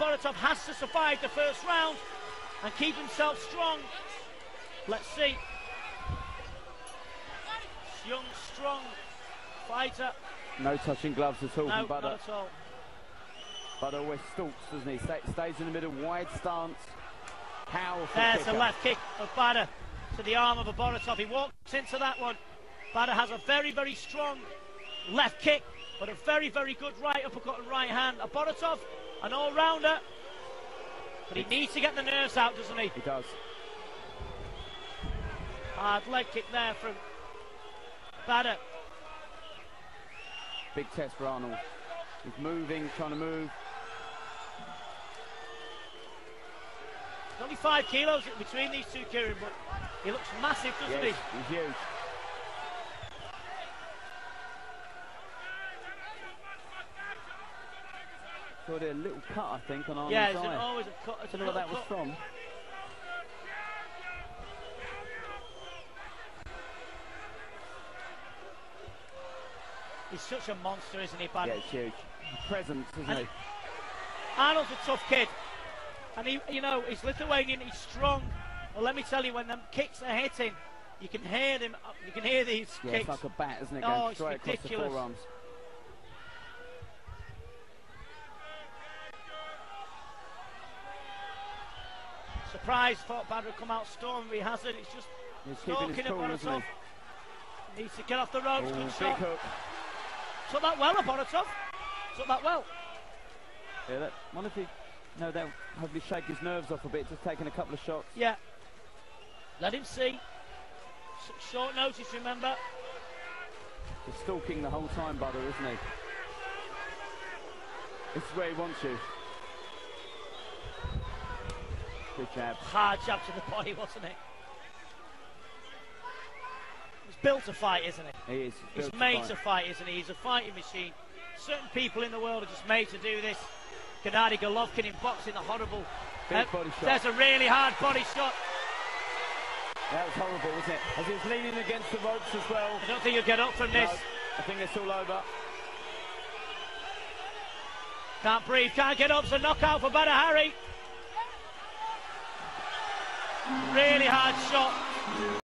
Boratov has to survive the first round and keep himself strong. Let's see. Young, strong fighter. No touching gloves at all No, from Badr. not at all. Badr always stalks, doesn't he? Sta- stays in the middle, wide stance. Powerful There's kicker. a left kick of Badr to the arm of Oborotov. He walks into that one. Badr has a very, very strong left kick, but a very, very good right uppercut and right hand. Oborotov, an all-rounder, but he needs to get the nerves out, doesn't he? He does. Hard leg kick there from Badr. Big test for Arnold. He's moving, trying to move. Only five kilos between these two, Kieran, but he looks massive, doesn't Yes, he's huge. Got a little cut, I think, on? Arnold's Yeah, it's eye. always a cut. It's I don't know what that little was from. He's such a monster, isn't he, Badr? Yeah, it's huge. Presence, isn't he? Arnold's a tough kid, and he, you know, he's Lithuanian. He's strong. Well, let me tell you, when them kicks are hitting, you can hear them. You can hear these Yeah, kicks. it's like a bat, isn't it? Oh, Going it's straight across the ridiculous. Surprised thought Badr would come out storming, he hasn't. He's just He's stalking at cool, he? Needs to get off the ropes. Oh, Good shot. hook. Took that well, Boratov. Took that well. Yeah, that, he, no, they'll hopefully shake his nerves off a bit, just taking a couple of shots. Yeah. Let him see. S- short notice, remember. He's stalking the whole time, Badr, isn't he? This is where he wants you. Good jab. Hard jab to the body, wasn't it? He's built to fight, isn't he? He is. He's to made fight. to fight, isn't he? He's a fighting machine. Certain people in the world are just made to do this. Gennady Golovkin in boxing, the horrible. Uh, body shot. There's a really hard body shot. That was horrible, wasn't it? As he was leaning against the ropes as well. I don't think you'll get up from this. I think it's all over. Can't breathe, can't get up. It's a knockout for Badr Really hard shot.